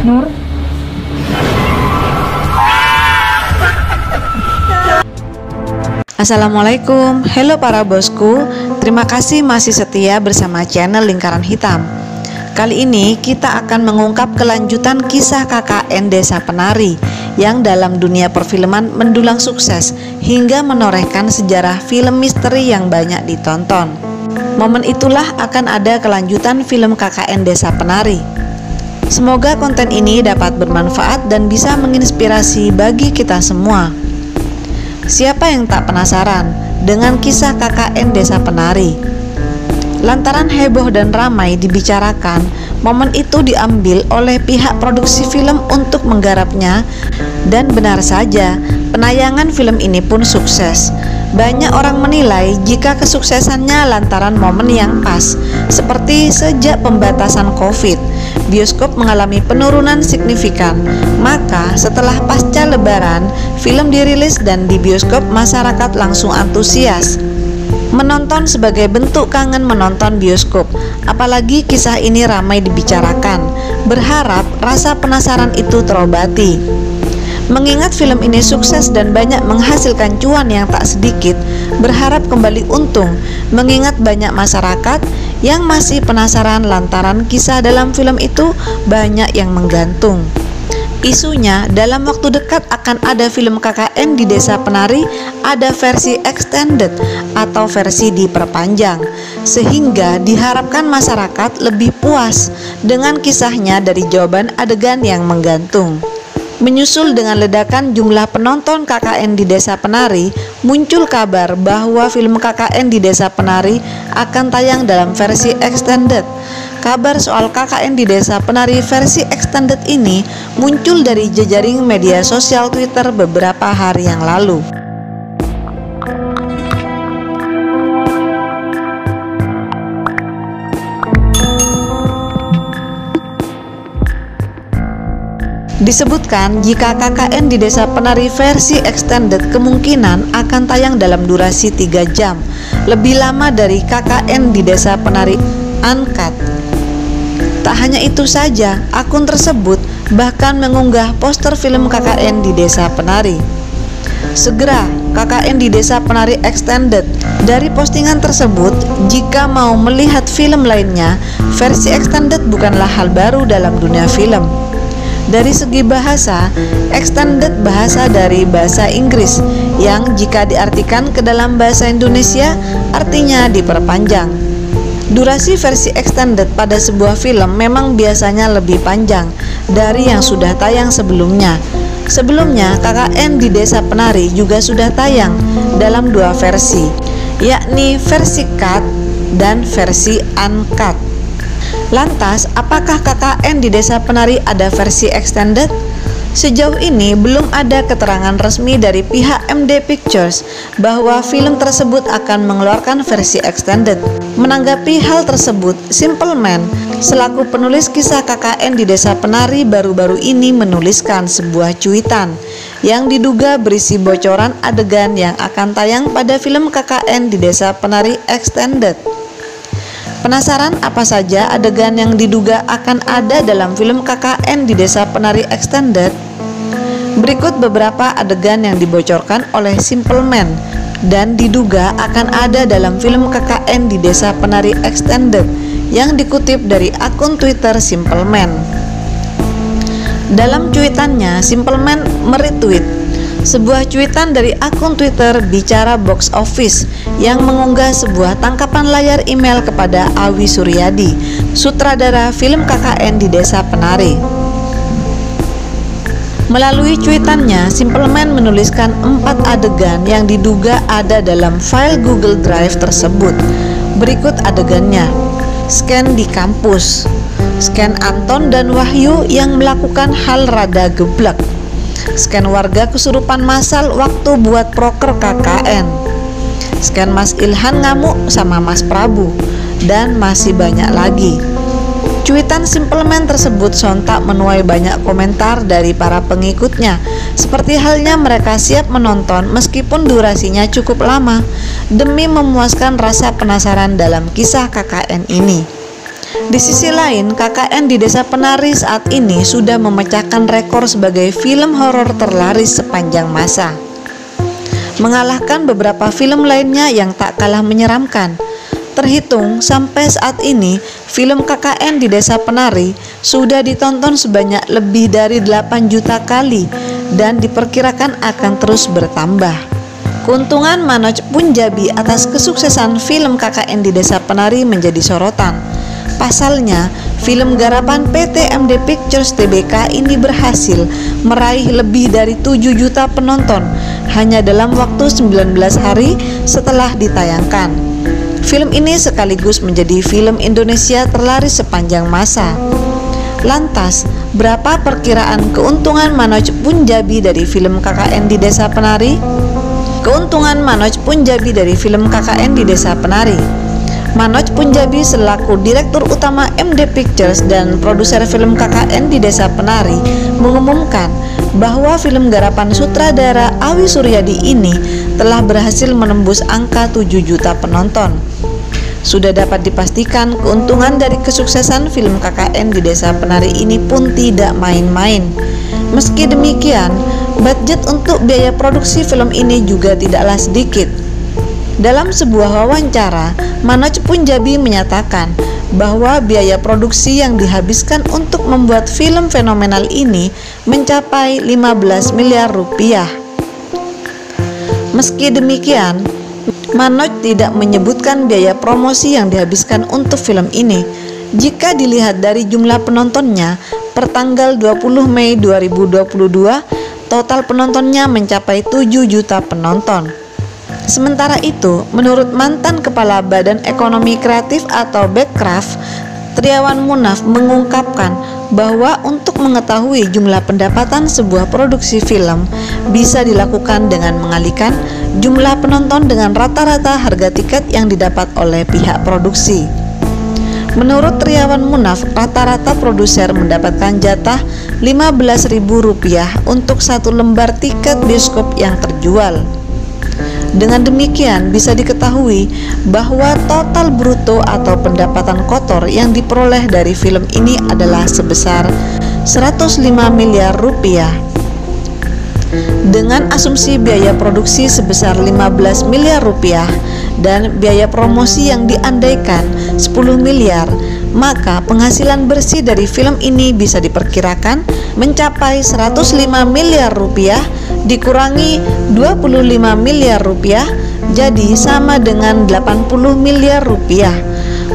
Nur. Assalamualaikum, hello para bosku. Terima kasih masih setia bersama channel Lingkaran Hitam. Kali ini kita akan mengungkap kelanjutan kisah KKN Desa Penari Yang dalam dunia perfilman mendulang sukses Hingga menorehkan sejarah film misteri yang banyak ditonton. Momen itulah akan ada kelanjutan film KKN Desa Penari Semoga konten ini dapat bermanfaat dan bisa menginspirasi bagi kita semua. Siapa yang tak penasaran dengan kisah KKN Desa Penari? Lantaran heboh dan ramai dibicarakan, momen itu diambil oleh pihak produksi film untuk menggarapnya dan benar saja, penayangan film ini pun sukses. Banyak orang menilai jika kesuksesannya lantaran momen yang pas, seperti sejak pembatasan Covid bioskop mengalami penurunan signifikan. Maka setelah pasca lebaran, film dirilis dan di bioskop masyarakat langsung antusias. Menonton sebagai bentuk kangen menonton bioskop, apalagi kisah ini ramai dibicarakan. Berharap rasa penasaran itu terobati. Mengingat film ini sukses dan banyak menghasilkan cuan yang tak sedikit, berharap kembali untung, mengingat banyak masyarakat yang masih penasaran lantaran kisah dalam film itu banyak yang menggantung. Isunya dalam waktu dekat akan ada film KKN di Desa Penari ada versi extended atau versi diperpanjang sehingga diharapkan masyarakat lebih puas dengan kisahnya dari jawaban adegan yang menggantung. Menyusul dengan ledakan jumlah penonton KKN di Desa Penari, muncul kabar bahwa film KKN di Desa Penari akan tayang dalam versi extended. Kabar soal KKN di Desa Penari versi extended ini muncul dari jejaring media sosial Twitter beberapa hari yang lalu. Disebutkan jika KKN di Desa Penari versi extended kemungkinan akan tayang dalam durasi 3 jam. Lebih lama dari KKN di Desa Penari Uncut Tak hanya itu saja, akun tersebut bahkan mengunggah poster film KKN di Desa Penari. Segera KKN di Desa Penari Extended Dari postingan tersebut, jika mau melihat film lainnya, versi extended bukanlah hal baru dalam dunia film dari segi bahasa, extended bahasa dari bahasa Inggris yang jika diartikan ke dalam bahasa Indonesia artinya diperpanjang. Durasi versi extended pada sebuah film memang biasanya lebih panjang dari yang sudah tayang sebelumnya. Sebelumnya, KKN di Desa Penari juga sudah tayang dalam dua versi, yakni versi cut dan versi uncut. Lantas, apakah KKN di Desa Penari ada versi extended? Sejauh ini belum ada keterangan resmi dari pihak MD Pictures bahwa film tersebut akan mengeluarkan versi extended. Menanggapi hal tersebut, Simple Man selaku penulis kisah KKN di Desa Penari baru-baru ini menuliskan sebuah cuitan yang diduga berisi bocoran adegan yang akan tayang pada film KKN di Desa Penari Extended. Penasaran apa saja adegan yang diduga akan ada dalam film KKN di Desa Penari Extended? Berikut beberapa adegan yang dibocorkan oleh Simple Man dan diduga akan ada dalam film KKN di Desa Penari Extended yang dikutip dari akun Twitter Simple Man. Dalam cuitannya, Simple Man meretweet sebuah cuitan dari akun Twitter Bicara Box Office yang mengunggah sebuah tangkapan layar email kepada Awi Suryadi, sutradara film KKN di Desa Penari. Melalui cuitannya, Simpleman menuliskan empat adegan yang diduga ada dalam file Google Drive tersebut. Berikut adegannya. Scan di kampus. Scan Anton dan Wahyu yang melakukan hal rada geblek Scan warga kesurupan masal waktu buat proker KKN. Scan Mas Ilhan ngamuk sama Mas Prabu dan masih banyak lagi. Cuitan Simpleman tersebut sontak menuai banyak komentar dari para pengikutnya Seperti halnya mereka siap menonton meskipun durasinya cukup lama Demi memuaskan rasa penasaran dalam kisah KKN ini Di sisi lain, KKN di Desa Penari saat ini sudah memecahkan rekor sebagai film horor terlaris sepanjang masa. Mengalahkan beberapa film lainnya yang tak kalah menyeramkan. Terhitung sampai saat ini, film KKN di Desa Penari sudah ditonton sebanyak lebih dari 8 juta kali dan diperkirakan akan terus bertambah. Keuntungan Manoj Punjabi atas kesuksesan film KKN di Desa Penari menjadi sorotan. Pasalnya, film garapan PT MD Pictures Tbk ini berhasil meraih lebih dari 7 juta penonton hanya dalam waktu 19 hari setelah ditayangkan. Film ini sekaligus menjadi film Indonesia terlaris sepanjang masa. Lantas, berapa perkiraan keuntungan Manoj Punjabi dari film KKN di Desa Penari? Keuntungan Manoj Punjabi dari film KKN di Desa Penari Manoj Punjabi selaku Direktur Utama MD Pictures dan produser film KKN di Desa Penari mengumumkan bahwa film garapan sutradara Awi Suryadi ini telah berhasil menembus angka 7 juta penonton. Sudah dapat dipastikan keuntungan dari kesuksesan film KKN di Desa Penari ini pun tidak main-main. Meski demikian, budget untuk biaya produksi film ini juga tidaklah sedikit dalam sebuah wawancara, Manoj Punjabi menyatakan bahwa biaya produksi yang dihabiskan untuk membuat film fenomenal ini mencapai 15 miliar rupiah. Meski demikian, Manoj tidak menyebutkan biaya promosi yang dihabiskan untuk film ini. Jika dilihat dari jumlah penontonnya, per tanggal 20 Mei 2022, total penontonnya mencapai 7 juta penonton. Sementara itu, menurut mantan Kepala Badan Ekonomi Kreatif atau Backcraft, Triawan Munaf mengungkapkan bahwa untuk mengetahui jumlah pendapatan sebuah produksi film bisa dilakukan dengan mengalihkan jumlah penonton dengan rata-rata harga tiket yang didapat oleh pihak produksi. Menurut Triawan Munaf, rata-rata produser mendapatkan jatah Rp15.000 untuk satu lembar tiket bioskop yang terjual. Dengan demikian bisa diketahui bahwa total bruto atau pendapatan kotor yang diperoleh dari film ini adalah sebesar 105 miliar rupiah. Dengan asumsi biaya produksi sebesar 15 miliar rupiah dan biaya promosi yang diandaikan 10 miliar, maka penghasilan bersih dari film ini bisa diperkirakan mencapai 105 miliar rupiah dikurangi 25 miliar rupiah jadi sama dengan 80 miliar rupiah.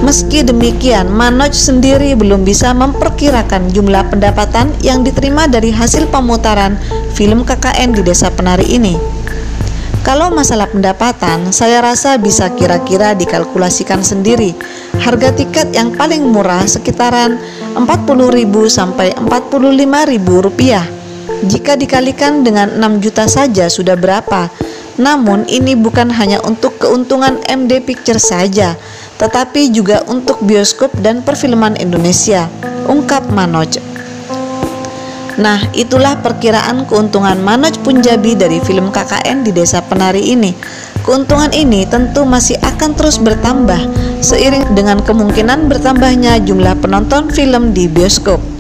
Meski demikian, Manoj sendiri belum bisa memperkirakan jumlah pendapatan yang diterima dari hasil pemutaran film KKN di Desa Penari ini. Kalau masalah pendapatan, saya rasa bisa kira-kira dikalkulasikan sendiri. Harga tiket yang paling murah sekitaran 40.000 sampai 45.000 rupiah jika dikalikan dengan 6 juta saja sudah berapa? Namun ini bukan hanya untuk keuntungan MD Picture saja, tetapi juga untuk bioskop dan perfilman Indonesia, ungkap Manoj. Nah, itulah perkiraan keuntungan Manoj Punjabi dari film KKN di Desa Penari ini. Keuntungan ini tentu masih akan terus bertambah seiring dengan kemungkinan bertambahnya jumlah penonton film di bioskop.